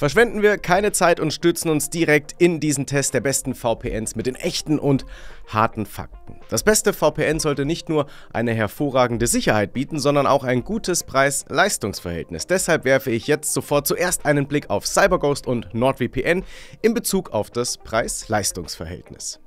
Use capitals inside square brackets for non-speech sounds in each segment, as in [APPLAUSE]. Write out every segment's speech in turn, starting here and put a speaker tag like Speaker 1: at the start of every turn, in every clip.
Speaker 1: Verschwenden wir keine Zeit und stürzen uns direkt in diesen Test der besten VPNs mit den echten und harten Fakten. Das beste VPN sollte nicht nur eine hervorragende Sicherheit bieten, sondern auch ein gutes Preis-Leistungs-Verhältnis. Deshalb werfe ich jetzt sofort zuerst einen Blick auf CyberGhost und NordVPN in Bezug auf das Preis-Leistungs-Verhältnis.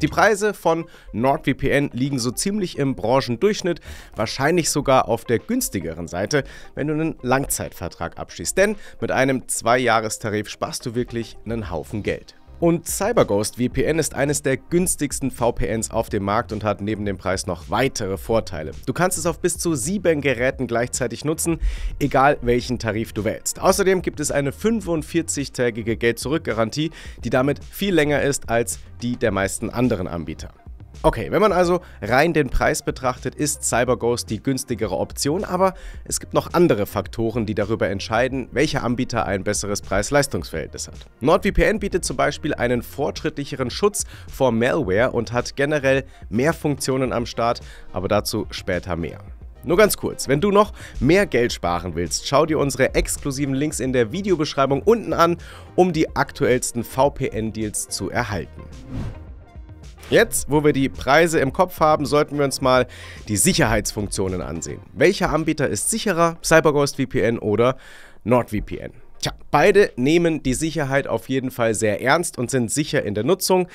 Speaker 1: Die Preise von NordVPN liegen so ziemlich im Branchendurchschnitt, wahrscheinlich sogar auf der günstigeren Seite, wenn du einen Langzeitvertrag abschließt. Denn mit einem 2-Jahres-Tarif sparst du wirklich einen Haufen Geld. Und CyberGhost VPN ist eines der günstigsten VPNs auf dem Markt und hat neben dem Preis noch weitere Vorteile. Du kannst es auf bis zu sieben Geräten gleichzeitig nutzen, egal welchen Tarif du wählst. Außerdem gibt es eine 45-tägige Geld-Zurück-Garantie, die damit viel länger ist als die der meisten anderen Anbieter. Okay, wenn man also rein den Preis betrachtet, ist CyberGhost die günstigere Option, aber es gibt noch andere Faktoren, die darüber entscheiden, welcher Anbieter ein besseres Preis-Leistungs-Verhältnis hat. NordVPN bietet zum Beispiel einen fortschrittlicheren Schutz vor Malware und hat generell mehr Funktionen am Start, aber dazu später mehr. Nur ganz kurz, wenn du noch mehr Geld sparen willst, schau dir unsere exklusiven Links in der Videobeschreibung unten an, um die aktuellsten VPN-Deals zu erhalten. Jetzt, wo wir die Preise im Kopf haben, sollten wir uns mal die Sicherheitsfunktionen ansehen. Welcher Anbieter ist sicherer, CyberGhost VPN oder NordVPN? Tja, beide nehmen die Sicherheit auf jeden Fall sehr ernst und sind sicher in der Nutzung.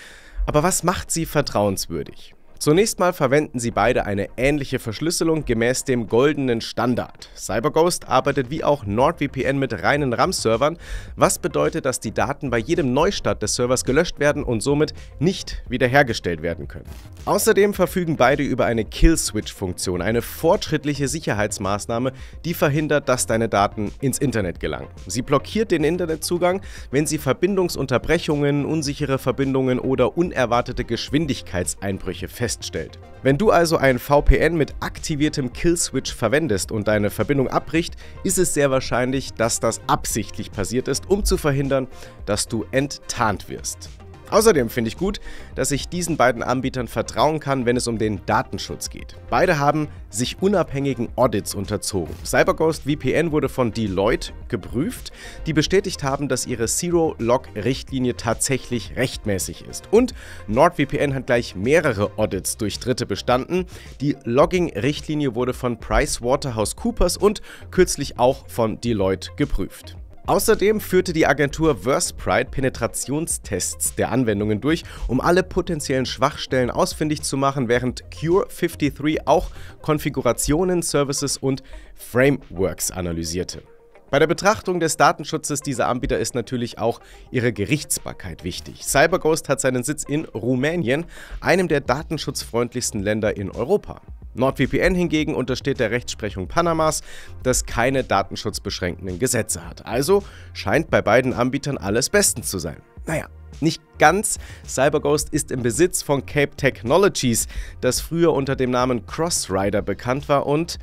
Speaker 1: Aber was macht sie vertrauenswürdig? Zunächst mal verwenden sie beide eine ähnliche Verschlüsselung gemäß dem goldenen Standard. CyberGhost arbeitet wie auch NordVPN mit reinen RAM-Servern, was bedeutet, dass die Daten bei jedem Neustart des Servers gelöscht werden und somit nicht wiederhergestellt werden können. Außerdem verfügen beide über eine Kill-Switch-Funktion, eine fortschrittliche Sicherheitsmaßnahme, die verhindert, dass deine Daten ins Internet gelangen. Sie blockiert den Internetzugang, wenn sie Verbindungsunterbrechungen, unsichere Verbindungen oder unerwartete Geschwindigkeitseinbrüche feststellen feststellt. Wenn du also ein VPN mit aktiviertem Killswitch verwendest und deine Verbindung abbricht, ist es sehr wahrscheinlich, dass das absichtlich passiert ist, um zu verhindern, dass du enttarnt wirst. Außerdem finde ich gut, dass ich diesen beiden Anbietern vertrauen kann, wenn es um den Datenschutz geht. Beide haben sich unabhängigen Audits unterzogen. CyberGhost VPN wurde von Deloitte geprüft, die bestätigt haben, dass ihre Zero-Log-Richtlinie tatsächlich rechtmäßig ist. Und NordVPN hat gleich mehrere Audits durch Dritte bestanden. Die Logging-Richtlinie wurde von PricewaterhouseCoopers und kürzlich auch von Deloitte geprüft. Außerdem führte die Agentur Versprite Penetrationstests der Anwendungen durch, um alle potenziellen Schwachstellen ausfindig zu machen, während Cure53 auch Konfigurationen, Services und Frameworks analysierte. Bei der Betrachtung des Datenschutzes dieser Anbieter ist natürlich auch ihre Gerichtsbarkeit wichtig. CyberGhost hat seinen Sitz in Rumänien, einem der datenschutzfreundlichsten Länder in Europa. NordVPN hingegen untersteht der Rechtsprechung Panamas, das keine datenschutzbeschränkenden Gesetze hat. Also scheint bei beiden Anbietern alles bestens zu sein. Naja, nicht ganz. CyberGhost ist im Besitz von Cape Technologies, das früher unter dem Namen Crossrider bekannt war und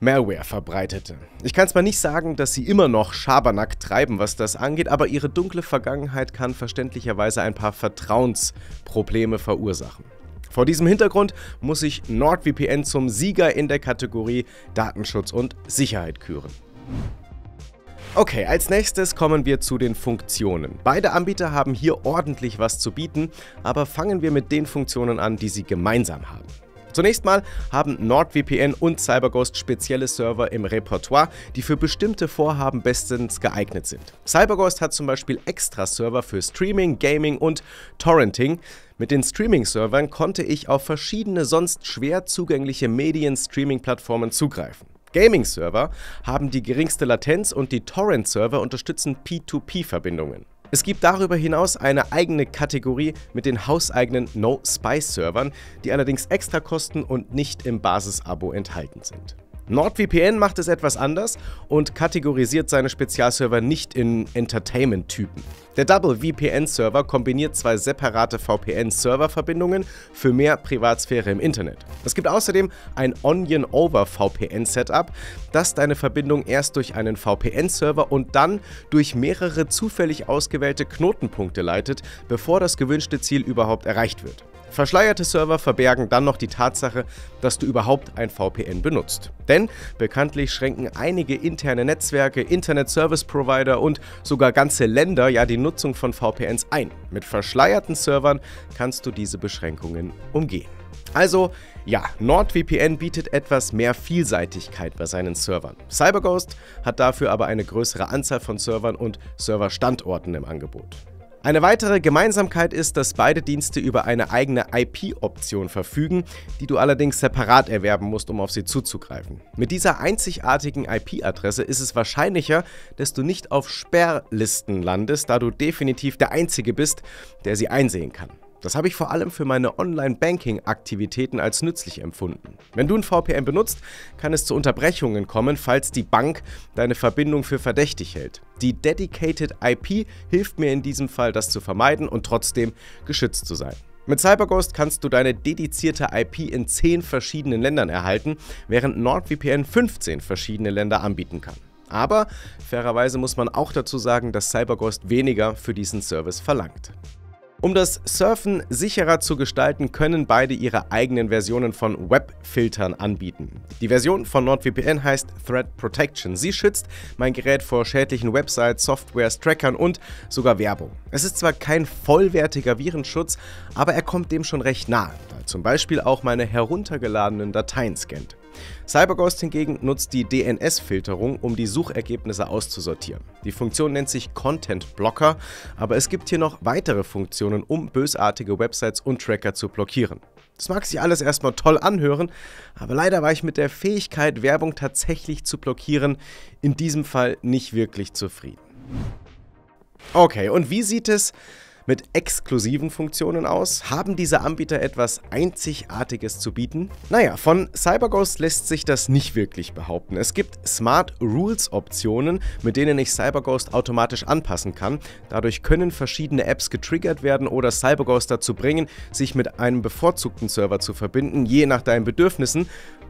Speaker 1: Malware verbreitete. Ich kann zwar nicht sagen, dass sie immer noch Schabernack treiben, was das angeht, aber ihre dunkle Vergangenheit kann verständlicherweise ein paar Vertrauensprobleme verursachen. Vor diesem Hintergrund muss sich NordVPN zum Sieger in der Kategorie Datenschutz und Sicherheit küren. Okay, als nächstes kommen wir zu den Funktionen. Beide Anbieter haben hier ordentlich was zu bieten, aber fangen wir mit den Funktionen an, die sie gemeinsam haben. Zunächst mal haben NordVPN und CyberGhost spezielle Server im Repertoire, die für bestimmte Vorhaben bestens geeignet sind. CyberGhost hat zum Beispiel extra Server für Streaming, Gaming und Torrenting. Mit den Streaming-Servern konnte ich auf verschiedene sonst schwer zugängliche Medien-Streaming-Plattformen zugreifen. Gaming-Server haben die geringste Latenz und die Torrent-Server unterstützen P2P-Verbindungen. Es gibt darüber hinaus eine eigene Kategorie mit den hauseigenen No-Spy-Servern, die allerdings extra kosten und nicht im Basisabo enthalten sind. NordVPN macht es etwas anders und kategorisiert seine Spezialserver nicht in Entertainment-Typen. Der Double VPN-Server kombiniert zwei separate VPN-Serververbindungen für mehr Privatsphäre im Internet. Es gibt außerdem ein Onion-Over-VPN-Setup, das deine Verbindung erst durch einen VPN-Server und dann durch mehrere zufällig ausgewählte Knotenpunkte leitet, bevor das gewünschte Ziel überhaupt erreicht wird. Verschleierte Server verbergen dann noch die Tatsache, dass du überhaupt ein VPN benutzt. Denn bekanntlich schränken einige interne Netzwerke, Internet Service Provider und sogar ganze Länder ja die Nutzung von VPNs ein. Mit verschleierten Servern kannst du diese Beschränkungen umgehen. Also ja, NordVPN bietet etwas mehr Vielseitigkeit bei seinen Servern. CyberGhost hat dafür aber eine größere Anzahl von Servern und Serverstandorten im Angebot. Eine weitere Gemeinsamkeit ist, dass beide Dienste über eine eigene IP-Option verfügen, die du allerdings separat erwerben musst, um auf sie zuzugreifen. Mit dieser einzigartigen IP-Adresse ist es wahrscheinlicher, dass du nicht auf Sperrlisten landest, da du definitiv der Einzige bist, der sie einsehen kann. Das habe ich vor allem für meine Online-Banking-Aktivitäten als nützlich empfunden. Wenn du ein VPN benutzt, kann es zu Unterbrechungen kommen, falls die Bank deine Verbindung für verdächtig hält. Die Dedicated IP hilft mir in diesem Fall, das zu vermeiden und trotzdem geschützt zu sein. Mit CyberGhost kannst du deine dedizierte IP in 10 verschiedenen Ländern erhalten, während NordVPN 15 verschiedene Länder anbieten kann. Aber fairerweise muss man auch dazu sagen, dass CyberGhost weniger für diesen Service verlangt. Um das Surfen sicherer zu gestalten, können beide ihre eigenen Versionen von Webfiltern anbieten. Die Version von NordVPN heißt Threat Protection. Sie schützt mein Gerät vor schädlichen Websites, Softwares, Trackern und sogar Werbung. Es ist zwar kein vollwertiger Virenschutz, aber er kommt dem schon recht nah, da zum Beispiel auch meine heruntergeladenen Dateien scannt. CyberGhost hingegen nutzt die DNS-Filterung, um die Suchergebnisse auszusortieren. Die Funktion nennt sich Content Blocker, aber es gibt hier noch weitere Funktionen, um bösartige Websites und Tracker zu blockieren. Das mag sich alles erstmal toll anhören, aber leider war ich mit der Fähigkeit, Werbung tatsächlich zu blockieren, in diesem Fall nicht wirklich zufrieden. Okay, und wie sieht es mit exklusiven Funktionen aus? Haben diese Anbieter etwas Einzigartiges zu bieten? Naja, von CyberGhost lässt sich das nicht wirklich behaupten. Es gibt Smart Rules Optionen, mit denen ich CyberGhost automatisch anpassen kann. Dadurch können verschiedene Apps getriggert werden oder CyberGhost dazu bringen, sich mit einem bevorzugten Server zu verbinden, je nach deinen Bedürfnissen.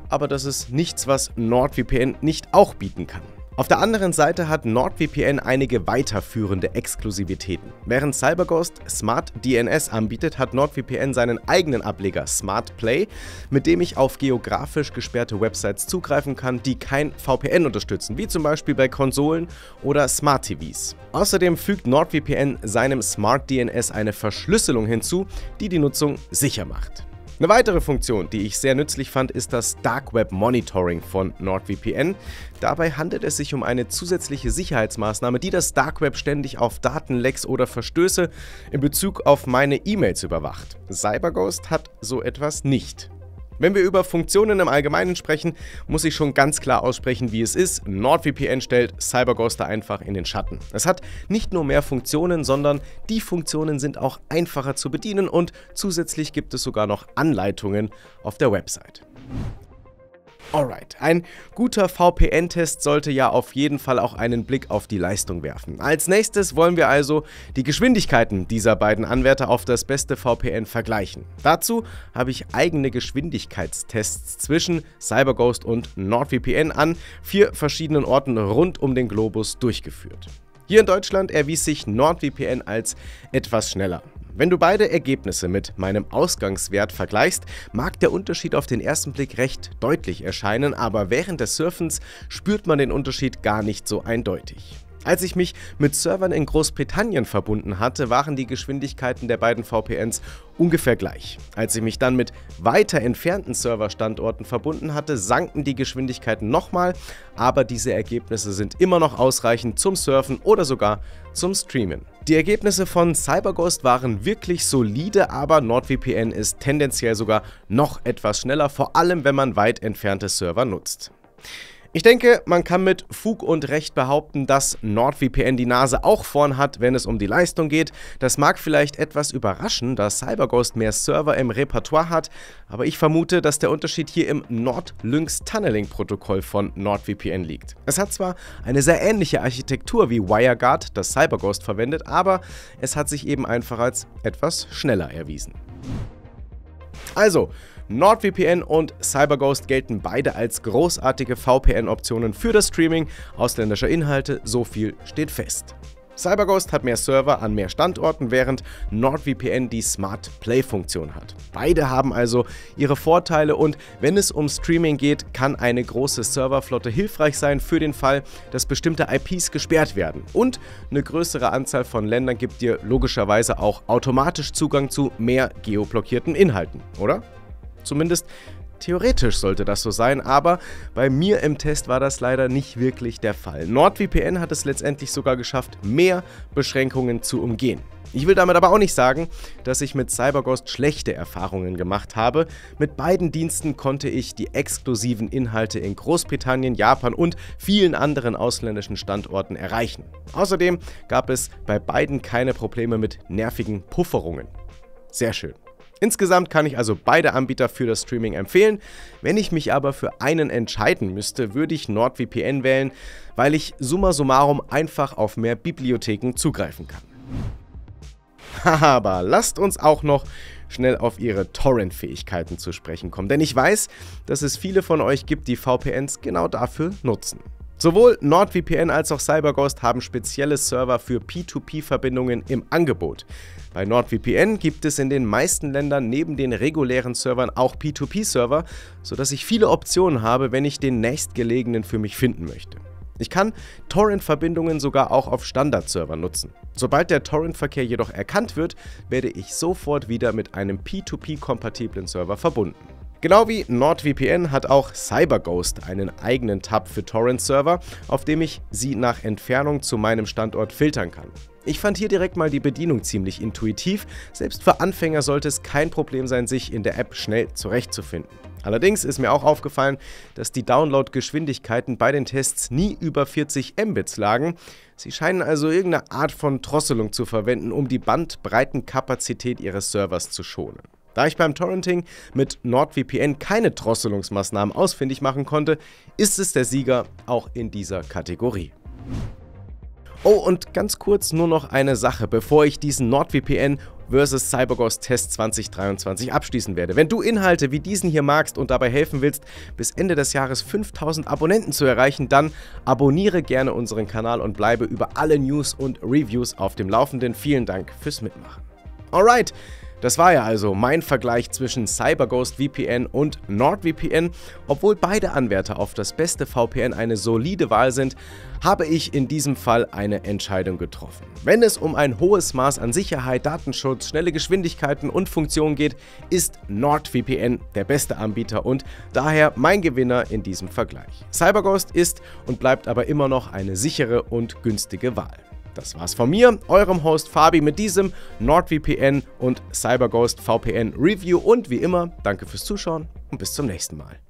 Speaker 1: Aber das ist nichts, was NordVPN nicht auch bieten kann. Auf der anderen Seite hat NordVPN einige weiterführende Exklusivitäten. Während CyberGhost Smart DNS anbietet, hat NordVPN seinen eigenen Ableger Smart Play, mit dem ich auf geografisch gesperrte Websites zugreifen kann, die kein VPN unterstützen, wie zum Beispiel bei Konsolen oder Smart TVs. Außerdem fügt NordVPN seinem Smart DNS eine Verschlüsselung hinzu, die die Nutzung sicher macht. Eine weitere Funktion, die ich sehr nützlich fand, ist das Dark Web Monitoring von NordVPN. Dabei handelt es sich um eine zusätzliche Sicherheitsmaßnahme, die das Dark Web ständig auf Datenlecks oder Verstöße in Bezug auf meine E-Mails überwacht. CyberGhost hat so etwas nicht. Wenn wir über Funktionen im Allgemeinen sprechen, muss ich schon ganz klar aussprechen, wie es ist. NordVPN stellt CyberGhoster einfach in den Schatten. Es hat nicht nur mehr Funktionen, sondern die Funktionen sind auch einfacher zu bedienen und zusätzlich gibt es sogar noch Anleitungen auf der Website. Alright, ein guter VPN-Test sollte ja auf jeden Fall auch einen Blick auf die Leistung werfen. Als nächstes wollen wir also die Geschwindigkeiten dieser beiden Anwärter auf das beste VPN vergleichen. Dazu habe ich eigene Geschwindigkeitstests zwischen CyberGhost und NordVPN an vier verschiedenen Orten rund um den Globus durchgeführt. Hier in Deutschland erwies sich NordVPN als etwas schneller. Wenn du beide Ergebnisse mit meinem Ausgangswert vergleichst, mag der Unterschied auf den ersten Blick recht deutlich erscheinen, aber während des Surfens spürt man den Unterschied gar nicht so eindeutig. Als ich mich mit Servern in Großbritannien verbunden hatte, waren die Geschwindigkeiten der beiden VPNs ungefähr gleich. Als ich mich dann mit weiter entfernten Serverstandorten verbunden hatte, sanken die Geschwindigkeiten nochmal, aber diese Ergebnisse sind immer noch ausreichend zum Surfen oder sogar zum Streamen. Die Ergebnisse von CyberGhost waren wirklich solide, aber NordVPN ist tendenziell sogar noch etwas schneller, vor allem wenn man weit entfernte Server nutzt. Ich denke, man kann mit Fug und Recht behaupten, dass NordVPN die Nase auch vorn hat, wenn es um die Leistung geht. Das mag vielleicht etwas überraschen, da CyberGhost mehr Server im Repertoire hat, aber ich vermute, dass der Unterschied hier im Nord-Lynx-Tunneling-Protokoll von NordVPN liegt. Es hat zwar eine sehr ähnliche Architektur wie WireGuard, das CyberGhost verwendet, aber es hat sich eben einfach als etwas schneller erwiesen. Also, NordVPN und CyberGhost gelten beide als großartige VPN-Optionen für das Streaming ausländischer Inhalte, so viel steht fest. CyberGhost hat mehr Server an mehr Standorten, während NordVPN die Smart Play-Funktion hat. Beide haben also ihre Vorteile und wenn es um Streaming geht, kann eine große Serverflotte hilfreich sein für den Fall, dass bestimmte IPs gesperrt werden. Und eine größere Anzahl von Ländern gibt dir logischerweise auch automatisch Zugang zu mehr geoblockierten Inhalten, oder? Zumindest Theoretisch sollte das so sein, aber bei mir im Test war das leider nicht wirklich der Fall. NordVPN hat es letztendlich sogar geschafft, mehr Beschränkungen zu umgehen. Ich will damit aber auch nicht sagen, dass ich mit CyberGhost schlechte Erfahrungen gemacht habe. Mit beiden Diensten konnte ich die exklusiven Inhalte in Großbritannien, Japan und vielen anderen ausländischen Standorten erreichen. Außerdem gab es bei beiden keine Probleme mit nervigen Pufferungen. Sehr schön. Insgesamt kann ich also beide Anbieter für das Streaming empfehlen. Wenn ich mich aber für einen entscheiden müsste, würde ich NordVPN wählen, weil ich summa summarum einfach auf mehr Bibliotheken zugreifen kann. [LAUGHS] Aber lasst uns auch noch schnell auf ihre Torrent-Fähigkeiten zu sprechen kommen, denn ich weiß, dass es viele von euch gibt, die VPNs genau dafür nutzen. Sowohl NordVPN als auch CyberGhost haben spezielle Server für P2P-Verbindungen im Angebot. Bei NordVPN gibt es in den meisten Ländern neben den regulären Servern auch P2P-Server, sodass ich viele Optionen habe, wenn ich den nächstgelegenen für mich finden möchte. Ich kann Torrent-Verbindungen sogar auch auf Standard-Servern nutzen. Sobald der Torrent-Verkehr jedoch erkannt wird, werde ich sofort wieder mit einem P2P-kompatiblen Server verbunden. Genau wie NordVPN hat auch CyberGhost einen eigenen Tab für Torrent-Server, auf dem ich sie nach Entfernung zu meinem Standort filtern kann. Ich fand hier direkt mal die Bedienung ziemlich intuitiv, selbst für Anfänger sollte es kein Problem sein, sich in der App schnell zurechtzufinden. Allerdings ist mir auch aufgefallen, dass die Download-Geschwindigkeiten bei den Tests nie über 40 Mbits lagen. Sie scheinen also irgendeine Art von Drosselung zu verwenden, um die Bandbreitenkapazität ihres Servers zu schonen. Da ich beim Torrenting mit NordVPN keine Drosselungsmaßnahmen ausfindig machen konnte, ist es der Sieger auch in dieser Kategorie. Oh, und ganz kurz nur noch eine Sache, bevor ich diesen NordVPN vs. CyberGhost Test 2023 abschließen werde. Wenn du Inhalte wie diesen hier magst und dabei helfen willst, bis Ende des Jahres 5000 Abonnenten zu erreichen, dann abonniere gerne unseren Kanal und bleibe über alle News und Reviews auf dem Laufenden. Vielen Dank fürs Mitmachen. Alright, das war ja also mein Vergleich zwischen CyberGhost VPN und NordVPN. Obwohl beide Anwärter auf das beste VPN eine solide Wahl sind, habe ich in diesem Fall eine Entscheidung getroffen. Wenn es um ein hohes Maß an Sicherheit, Datenschutz, schnelle Geschwindigkeiten und Funktionen geht, ist NordVPN der beste Anbieter und daher mein Gewinner in diesem Vergleich. CyberGhost ist und bleibt aber immer noch eine sichere und günstige Wahl. Das war's von mir, eurem Host Fabi mit diesem NordVPN und CyberGhost VPN Review und wie immer, danke fürs Zuschauen und bis zum nächsten Mal.